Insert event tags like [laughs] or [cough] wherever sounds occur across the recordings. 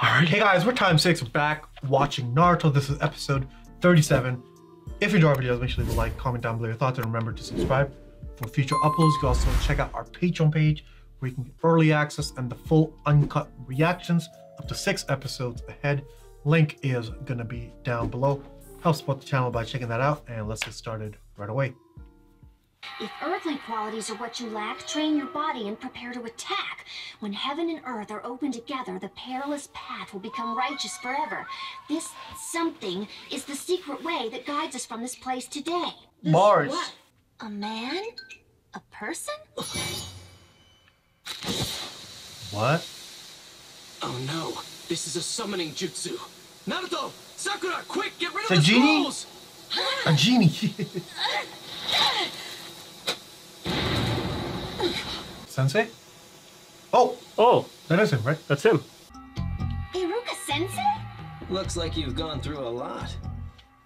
Alright, hey guys, we're Times6ix back watching Naruto. This is episode 37. If you enjoy our videos, make sure to leave a like, comment down below your thoughts, and remember to subscribe for future uploads. You can also check out our Patreon page where you can get early access and the full uncut reactions up to six episodes ahead. Link is gonna be down below. Help support the channel by checking that out, and let's get started right away. If earthly qualities are what you lack, train your body and prepare to attack. When heaven and earth are open together, the perilous path will become righteous forever. This something is the secret way that guides us from this place today. Mars. What? A man? A person? What? Oh no, this is a summoning jutsu. Naruto! Sakura, quick, get rid of The the genie? scrolls! A genie. [laughs] [laughs] Sensei? Oh, Oh, that is him, right? that's him. Iruka Sensei? Looks like you've gone through a lot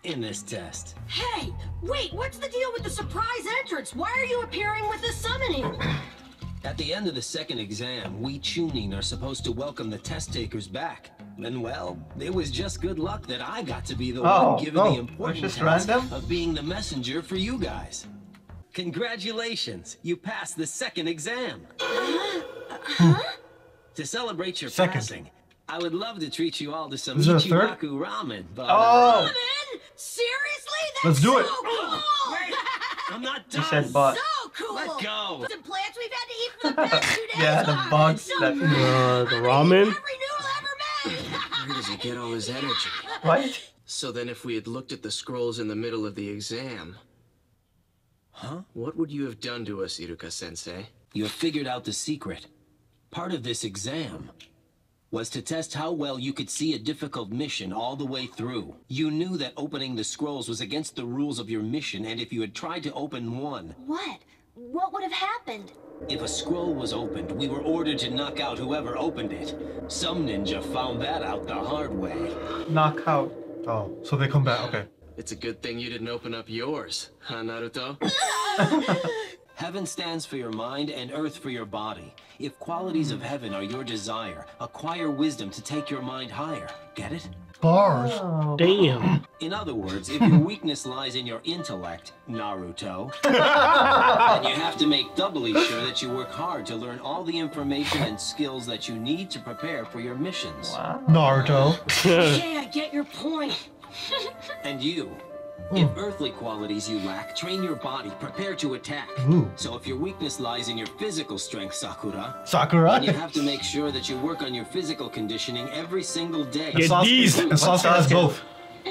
in this test. Hey, wait, what's the deal with the surprise entrance? Why are you appearing with the summoning? [clears throat] At the end of the second exam, we Chunin are supposed to welcome the test takers back. And well, it was just good luck that I got to be the Oh, one given oh, the that's important task random? of being the messenger for you guys. Congratulations, you passed the second exam. Huh? To celebrate your Second. passing, I would love to treat you all to some Is there a third? Ichiraku ramen, but uh, Oh, Man, seriously? That's Let's do it. so cool! I'm not he done. said but. So cool! Let go. Some plants we've had to eat for the [laughs] past two days. Yeah, the bugs So that- Uh, the I'm ramen? eating Every noodle ever Where does he get all his energy? Right? So then, if we had looked at the scrolls in the middle of the exam, Huh? what would you have done to us, Iruka sensei? You have figured out the secret. Part of this exam was to test how well you could see a difficult mission all the way through. You knew that opening the scrolls was against the rules of your mission, and if you had tried to open one, What? What would have happened? if a scroll was opened, we were ordered to knock out whoever opened it. Some ninja found that out the hard way. Knockout. Oh, so they come back. Okay. It's a good thing you didn't open up yours, huh, Naruto? [laughs] Heaven stands for your mind and earth for your body. If qualities of heaven are your desire, acquire wisdom to take your mind higher. Get it? Bars. Oh. Damn. In other words, if your [laughs] weakness lies in your intellect, Naruto, [laughs] then you have to make doubly sure that you work hard to learn all the information and skills that you need to prepare for your missions. Naruto. okay, I get your point. [laughs] And you, hmm. if earthly qualities you lack, train your body, prepare to attack. Ooh. So if your weakness lies in your physical strength, Sakura, Sakura. then you have to make sure that you work on your physical conditioning every single day. Get Sasuke- these. And Sasuke has [laughs] both.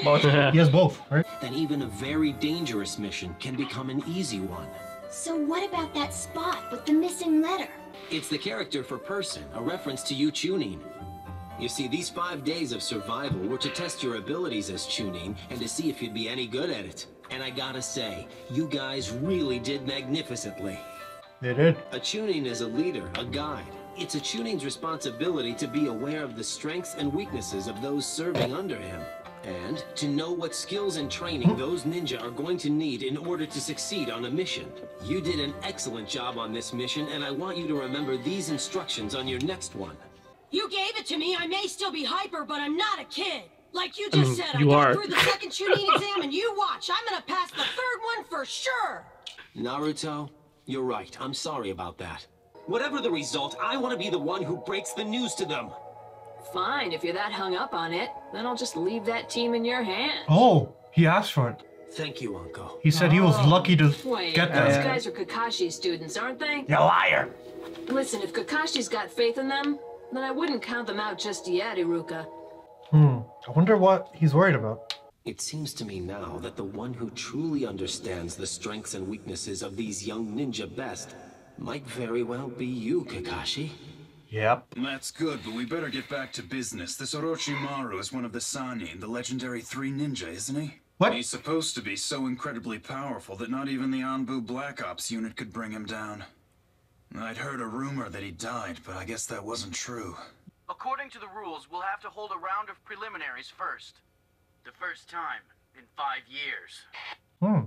both. He has both, right? Then even a very dangerous mission can become an easy one. So what about that spot with the missing letter? It's the character for person, a reference to you Chunin. You see, these five days of survival were to test your abilities as Chunin and to see if you'd be any good at it. And I gotta say, you guys really did magnificently. They did. A Chunin is a leader, a guide. It's a Chunin's responsibility to be aware of the strengths and weaknesses of those serving under him. And to know what skills and training those ninja are going to need in order to succeed on a mission. You did an excellent job on this mission, and I want you to remember these instructions on your next one. You gave it to me. I may still be hyper, but I'm not a kid. Like you I just mean, said, you I are. got through the second Chunin exam, and you watch. I'm gonna pass the third one for sure. Naruto, you're right. I'm sorry about that. Whatever the result, I want to be the one who breaks the news to them. Fine, if you're that hung up on it, then I'll just leave that team in your hands. Oh, he asked for it. Thank you, Uncle. He said he was lucky to oh, Wait, get those guys are Kakashi students, aren't they? You liar. Listen, if Kakashi's got faith in them, then I wouldn't count them out just yet, Iruka. Hmm. I wonder what he's worried about. It seems to me now that the one who truly understands the strengths and weaknesses of these young ninja best might very well be you, Kakashi. Yep. That's good, but we better get back to business. This Orochimaru is one of the Sannin, the legendary Three Ninja, isn't he? What? He's supposed to be so incredibly powerful that not even the Anbu Black Ops unit could bring him down. I'd heard a rumor that he died, but I guess that wasn't true. According to the rules, we'll have to hold a round of preliminaries first. The first time in five years. Hmm.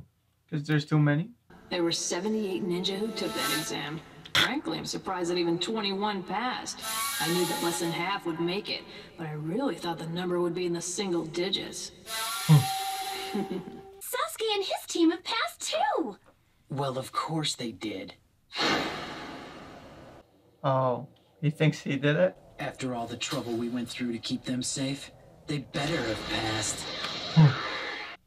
Because there's too many? There were 78 ninja who took that exam. Frankly, I'm surprised that even 21 passed. I knew that less than half would make it, but I really thought the number would be in the single digits. [laughs] Sasuke and his team have passed too. Well, of course they did. [laughs] Oh, he thinks he did it? After all the trouble we went through to keep them safe, they better have passed. [sighs]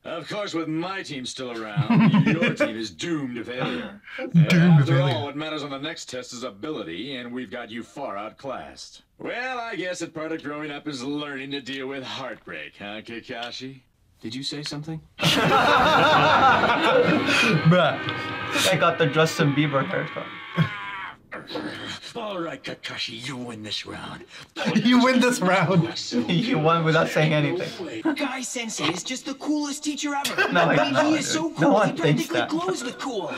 Of course, with my team still around, [laughs] your team is doomed to failure. Doomed to uh, After failure. all, what matters on the next test is ability, and we've got you far outclassed. Well, I guess that part of growing up is learning to deal with heartbreak, huh, Kakashi? Did you say something? [laughs] Bruh. I got the Justin Bieber haircut. [laughs] All right, Kakashi, you win this round. [laughs] You win this round. you [laughs] won without saying anything. Guy [laughs] Sensei is just the coolest teacher ever. No, I he's mean, not, he is so cool, No one he thinks practically that. glows with cool.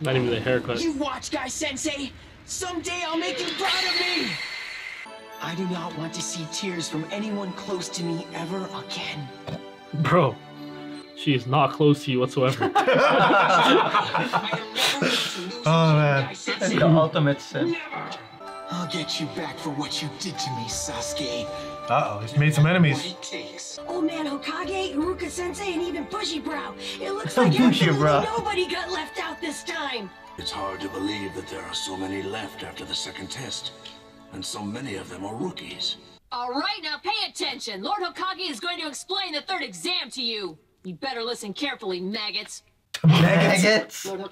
Not even the haircut. You watch, Guy Sensei. Someday I'll make you proud of me. I do not want to see tears from anyone close to me ever again. Bro, she is not close to you whatsoever. Oh man. It's the ultimate sin. I'll get you back for what you did to me, Sasuke. Uh oh, he's made some enemies. Old man Hokage, Iruka Sensei, and even Bushy Brow. It looks [laughs] like absolutely nobody got left out this time. It's hard to believe that there are so many left after the second test. And so many of them are rookies. All right, now pay attention. Lord Hokage is going to explain the third exam to you. You better listen carefully, maggots. [laughs] Maggots. Lord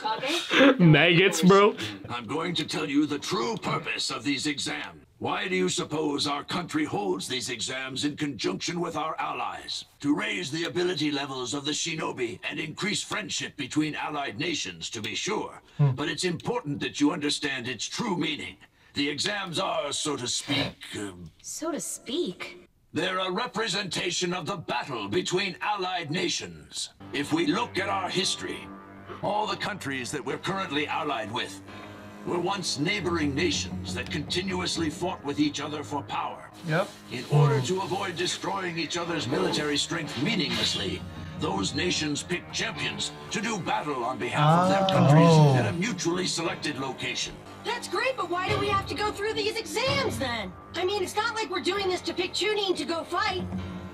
[laughs] Maggots, bro. I'm going to tell you the true purpose of these exams. Why do you suppose our country holds these exams in conjunction with our allies? To raise the ability levels of the shinobi and increase friendship between allied nations, to be sure. But it's important that you understand its true meaning. The exams are, so to speak, um, So to speak. They're a representation of the battle between allied nations. If we look at our history, all the countries that we're currently allied with were once neighboring nations that continuously fought with each other for power. Yep. In order to avoid destroying each other's military strength meaninglessly, those nations picked champions to do battle on behalf of their countries Oh. at a mutually selected location. That's great, but why do we have to go through these exams then? I mean, it's not like we're doing this to pick Chunin to go fight.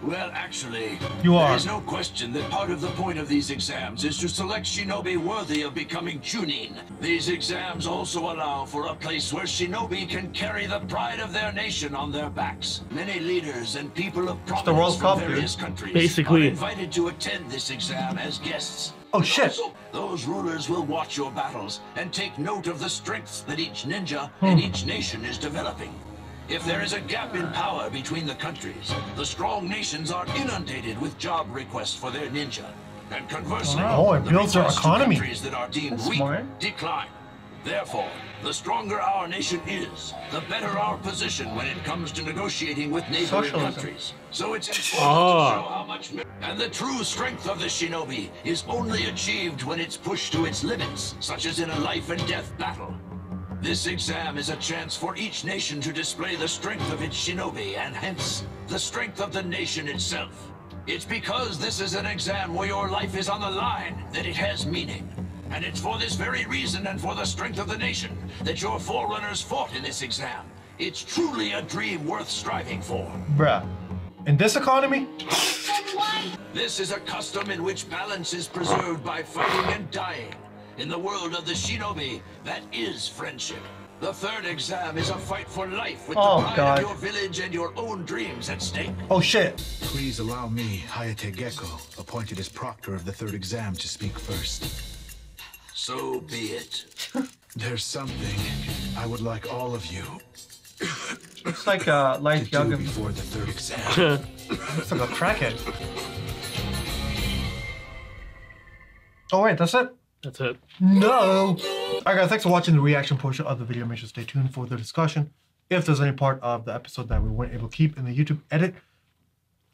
Well, actually, You are. is no question that part of the point of these exams is to select shinobi worthy of becoming Chunin. These exams also allow for a place where shinobi can carry the pride of their nation on their backs. Many leaders and people of the prominence World from Cup, dude. various countries Basically. are invited to attend this exam as guests. Oh shit. Also, those rulers will watch your battles and take note of the strengths that each ninja hmm. and each nation is developing. If there is a gap in power between the countries, the strong nations are inundated with job requests for their ninja. And conversely, Oh, it the builds their requests to economy. countries that are deemed That's weak smart. decline. Therefore, the stronger our nation is, the better our position when it comes to negotiating with neighboring Socialism. countries. So it's important Ah. to show how much. And the true strength of the shinobi is only achieved when it's pushed to its limits, such as in a life and death battle. This exam is a chance for each nation to display the strength of its shinobi and hence the strength of the nation itself. It's because this is an exam where your life is on the line that it has meaning. And it's for this very reason and for the strength of the nation that your forerunners fought in this exam. It's truly a dream worth striving for. Bruh. In this economy? This is a custom in which balance is preserved by fighting and dying. In the world of the shinobi, that is friendship. The third exam is a fight for life with Oh, the pride God. of your village and your own dreams at stake. Oh shit. Please allow me, Hayate Gekko, appointed as proctor of the third exam, to speak first. So be it. [laughs] There's something I would like all of you Looks like uh, Light to do Yagami. before the third exam. [laughs] Looks like a crackhead. Oh wait, that's it? That's it. No. Alright guys, thanks for watching the reaction portion of the video. Make sure to stay tuned for the discussion. If there's any part of the episode that we weren't able to keep in the YouTube edit,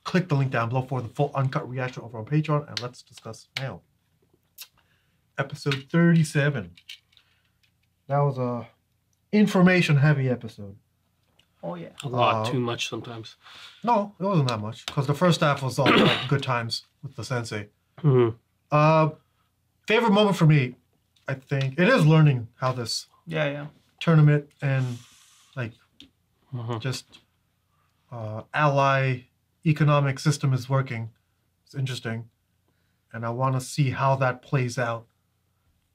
click the link down below for the full uncut reaction over on Patreon and let's discuss now. Episode 37. That was a information heavy episode. Oh yeah. A lot Uh, too much sometimes. No, it wasn't that much because the first half was all like good times with the sensei. Mhm. Uh, favorite moment for me, I think it is learning how this Yeah, yeah. tournament and like Mhm. just uh, ally economic system is working. It's interesting, and I want to see how that plays out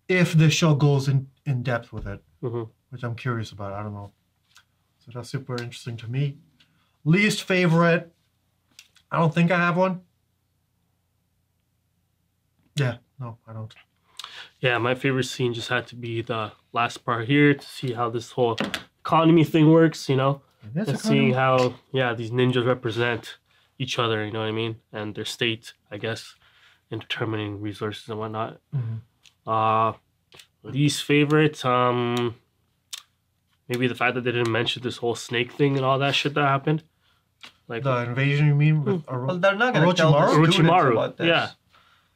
if the show goes in in depth with it, Mhm. which I'm curious about. I don't know. So that's super interesting to me. Least favorite. I don't think I have one. Yeah, no, I don't. Yeah, my favorite scene just had to be the last part here to see how this whole economy thing works, you know? It is and seeing how, yeah, these ninjas represent each other, you know what I mean? And their state, I guess, in determining resources and whatnot. Mhm. Uh, least favorite, um, maybe the fact that they didn't mention this whole snake thing and all that shit that happened. Like The invasion, you mean? With Oro- Well, they're not gonna tell the Orochimaru, about this. yeah.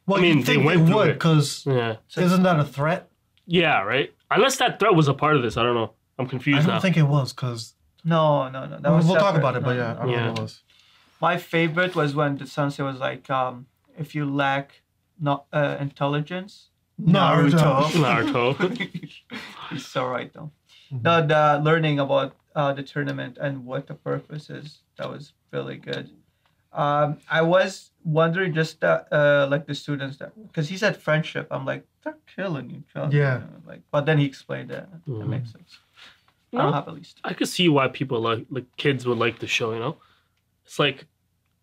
Well, I mean, you they think went they through would, it. because Yeah. isn't that a threat? Yeah, right? Unless that threat was a part of this. I don't know. I'm confused. I don't now. think it was, because No, no, no. That we'll was talk about it, but yeah, no. I don't Yeah. think it was. My favorite was when the sensei was like, um, if you lack not uh, intelligence, Naruto. Naruto. [laughs] [laughs] He's so right though. Mm-hmm. No, the learning about uh, the tournament and what the purpose is that was really good. Um, I was wondering just that, uh, like the students that because he said friendship. I'm like they're killing each other. Yeah. you know, Like, but then he explained it. It Mhm. makes sense. I don't have at least. I could see why people like like kids would like the show. You know, it's like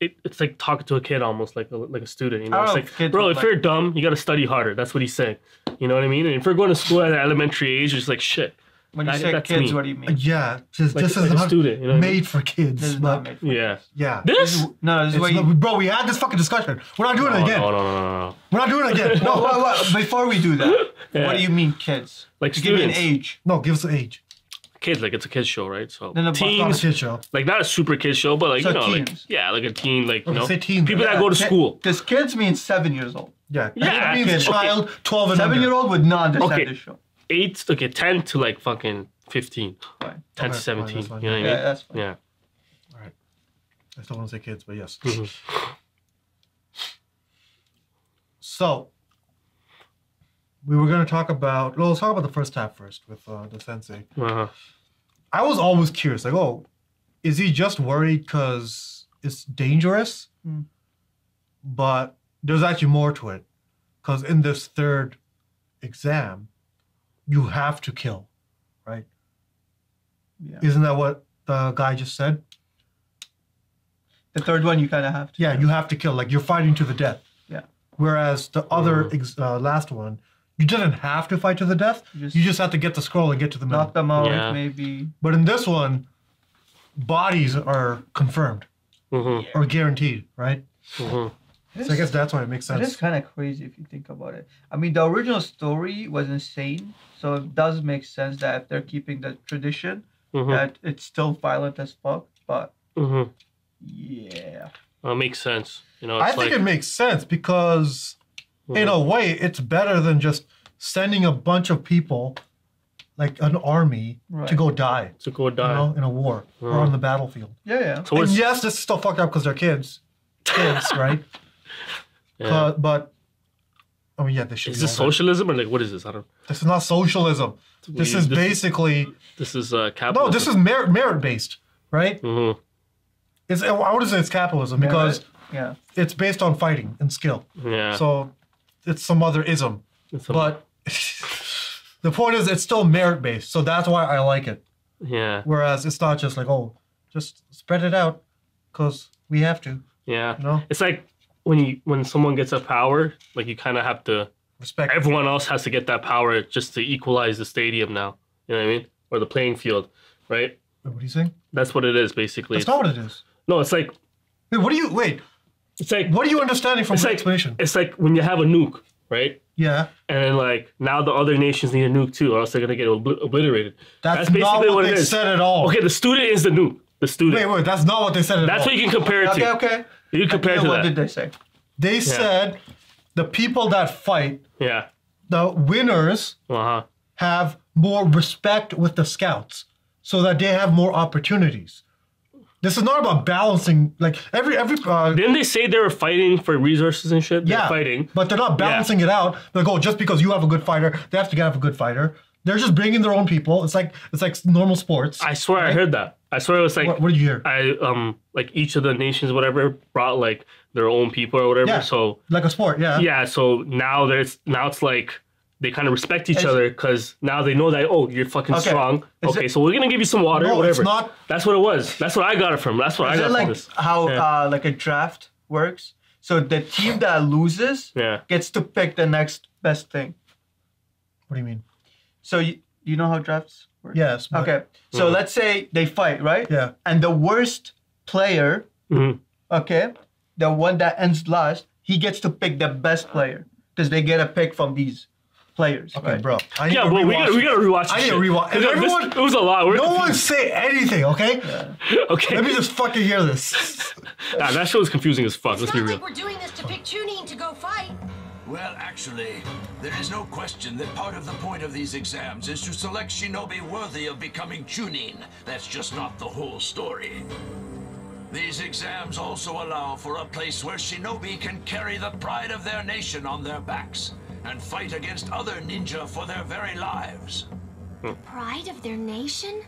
it, it's like talking to a kid almost like a, like a student. You know, it's know like bro, if like- you're dumb, you got to study harder. That's what he's saying. You know what I mean? And if we're going to school at an elementary age, it's like shit. When you I- say kids, me. what do you mean? Yeah, just, Like- this like is a not student, you know what I mean? made for kids. This is but not made for Yeah. yeah, This? No, this is what you. bro, we had this fucking discussion. We're not doing no, it again. No, no, no, no, no. We're not doing it again. No, No, what, what, before we do that, [laughs] Yeah. what do you mean kids? Like give me an age. no, give us an age. Kids, like it's a kids show, right? So No, no, but Not a teens, kid show. like not a super kids show, but like So you know, like yeah, like a teen, like you Okay, know, say teen, people then. that go to school. Because kids means seven years old. Yeah, Yeah, that means kids. child, twelve and Seven year old would not understand this show. Eight, okay, ten to like fucking fifteen. Fine. 10 Okay, to 17. that's fine. You know what I Yeah, mean? that's fine. Yeah. All right. I still want to say kids, but yes. Mhm. So we were going to talk about. Well, let's talk about the first half first with uh, the sensei. Uh-huh. I was always curious, like, oh, is he just worried because it's dangerous? Hmm. But there's actually more to it, because in this third exam, you have to kill, right? Yeah. Isn't that what the guy just said? The third one, you kind of have to. Yeah, you have to kill. Like you're fighting to the death. Yeah. Whereas the other ex- uh, last one, you didn't have to fight to the death. You just- you just have to get the scroll and get to the middle. Knock them out, Yeah. maybe. But in this one, bodies are confirmed Mhm. or guaranteed, right? So I guess that's why it makes sense. It is kind of crazy if you think about it. I mean, the original story was insane, so it does make sense that if they're keeping the tradition, Mhm. that it's still violent as fuck. But Mhm. yeah, Well, it makes sense. You know, I it's think like it makes sense because, in Mhm. a way, it's better than just sending a bunch of people, like an army, to go die. to go die. You know, in a war or Mhm. on the battlefield. yeah, yeah. So and yes, this is still fucked up because they're kids, kids, [laughs] right? Yeah. But, but I mean, yeah, this should is be this all that. socialism or like what is this? I don't. This is not socialism. This is this- basically This is uh, no. capitalism. This is merit merit based, right? Mm-hmm. It's I would say it's capitalism because yeah, it's based on fighting and skill. Yeah. So it's some other ism, It's but [laughs] the point is it's still merit based. So that's why I like it. yeah. Whereas it's not just like oh, just spread it out because we have to. Yeah. You know, It's like when you when someone gets a power, like you kind of have to. respect. Everyone else has to get that power just to equalize the stadium now. You know what I mean? Or the playing field, right? Wait, what are you saying? That's what it is basically. That's not what it is. no, it's like Wait, what do you wait? it's like What are you understanding from the like explanation? it's like when you have a nuke, right? Yeah, And then like now the other nations need a nuke too, or else they're gonna get obli- obliterated. that's, not what, they said at all. Okay, the student is the nuke. The student. Wait, wait, that's not what they said at That's all. That's what you can compare it okay, to. okay. You compare to what that. did they say? They said the people that fight, Yeah. the winners, Uh huh. have more respect with the scouts so that they have more opportunities. This is not about balancing like every every uh, Didn't they say they were fighting for resources and shit? They're yeah, fighting. but they're not balancing it out. Like oh, just because you have a good fighter, they have to have a good fighter. They're just bringing their own people. It's like it's like normal sports. I swear I heard that. I swear it was like What, what did you hear? I um like each of the nations whatever brought like their own people or whatever. Yeah. So Like a sport, yeah. yeah. So now there's now it's like they kind of respect each Is- other because now they know that oh you're fucking Okay. strong. Is okay, it- so we're gonna give you some water. No, whatever. it's not- That's what it was. That's what I got it from. That's what I Is got it from like this. how Yeah. uh, like a draft works? So the team that loses Yeah. gets to pick the next best thing. What do you mean? So you, you know how drafts work? Yes. but- Okay. So Mhm. let's say they fight, right? Yeah. And the worst player, Mhm. okay, the one that ends last, he gets to pick the best player because they get a pick from these players. Okay, right? bro. I need Yeah, to well, we rewatch gotta we it. gotta rewatch. I need to shit. rewatch. 'Cause And this- everyone, it was a lot. We're no one say anything, okay? [laughs] okay. Let me just fucking hear this. Nah, that show is confusing as fuck. Let's It's be not real. like we're doing this to pick Chunin to go fight. Well, actually, there is no question that part of the point of these exams is to select shinobi worthy of becoming Chunin. That's just not the whole story. These exams also allow for a place where shinobi can carry the pride of their nation on their backs and fight against other ninja for their very lives. The pride of their nation?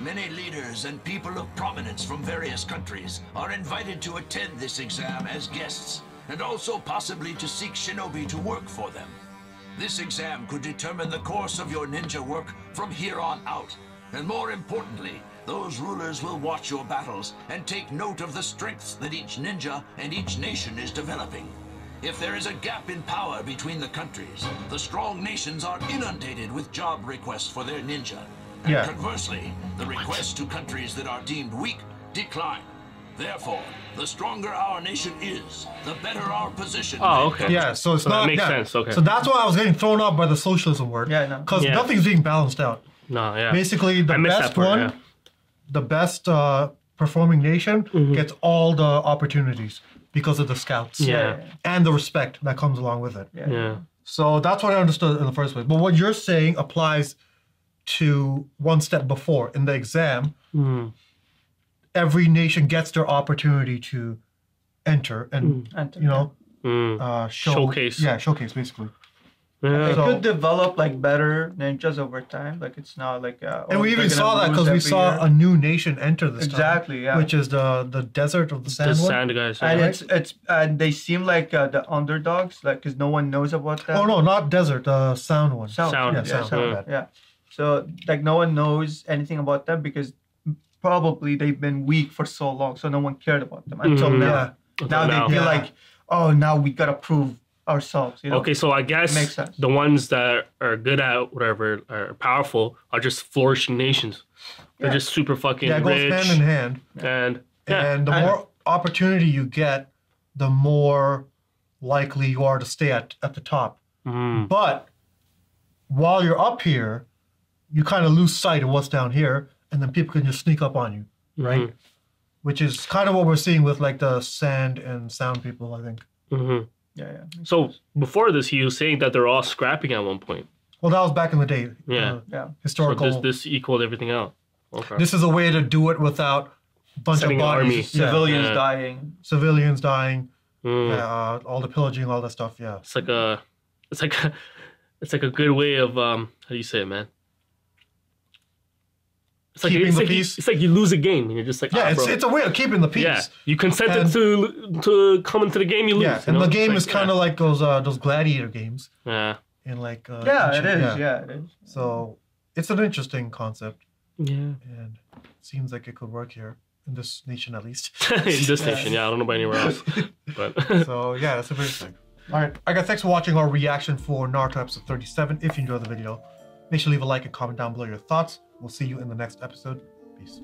Many leaders and people of prominence from various countries are invited to attend this exam as guests, and also possibly to seek shinobi to work for them. This exam could determine the course of your ninja work from here on out. And more importantly, those rulers will watch your battles and take note of the strengths that each ninja and each nation is developing. If there is a gap in power between the countries, the strong nations are inundated with job requests for their ninja. And Yeah. conversely, the requests to countries that are deemed weak decline. Therefore, the stronger our nation is, the better our position. Oh, okay. Yeah, so it's So that not makes yeah. sense, okay. So that's why I was getting thrown off by the socialism word. Yeah, I know. Because Yeah. nothing's being balanced out. No, yeah. Basically, the I best part, one, yeah. the best uh, performing nation Mm-hmm. gets all the opportunities because of the scouts. Yeah. And the respect that comes along with it. Yeah. Yeah. So that's what I understood in the first place. But what you're saying applies to one step before in the exam. Mm. Every nation gets their opportunity to enter and Enter, you know Mm. uh, show, Showcase. Yeah, showcase basically. Yeah. It So- could develop like better ninjas over time. Like it's not like uh, And oh, we even saw that because we saw year. a new nation enter this Exactly, time, yeah. which is the the desert of the sand The sand guys. and yeah. it's it's and they seem like uh, the underdogs, like because no one knows about that. Oh no, not desert, the sound one. Sound. Sound, Yeah, yeah, sound. sound. Yeah. So like no one knows anything about them because probably they've been weak for so long, so no one cared about them until Mhm. now. Yeah. Until Now now. they feel Yeah. like, oh, now we gotta prove ourselves. You know? Okay, so I guess Makes sense. the ones that are good at whatever are powerful are just flourishing nations. They're Yeah. just super fucking Yeah, it goes rich. hand in hand. And yeah, And the I- more opportunity you get, the more likely you are to stay at, at the top. mm, But while you're up here, you kind of lose sight of what's down here, and then people can just sneak up on you, right? Which is kind of what we're seeing with like the sand and sound people, I think. mhm. Yeah, yeah. So before this, he was saying that they're all scrapping at one point. Well, that was back in the day. Yeah. uh, Yeah. So historical. this this equaled everything out. Okay. this is a way to do it without a bunch Sending of an army. bodies, Yeah. Civilians Yeah. dying. civilians dying, Mm. uh, all the pillaging, all that stuff. Yeah. It's like a, it's like a, it's like a good way of um. How do you say it, man? It's like Keeping it's the like you- it's like you lose a game and you're just like Yeah, ah, it's, bro. it's a way of keeping the peace. yeah. You consented And- to to come into the game, you lose. Yeah, you and know? the It's game like, is kind of like those uh, those gladiator games yeah. in like. Uh, Yeah, it ancient- is. Yeah. it is. So it's an interesting concept, Yeah. and it seems like it could work here in this nation at least. [laughs] in this [laughs] nation, yeah. I don't know about anywhere else, [laughs] but so yeah, that's a very thing. All right, I guys, thanks for watching our reaction for Naruto episode 37. If you enjoyed the video, make sure to leave a like and comment down below your thoughts. We'll see you in the next episode. Peace.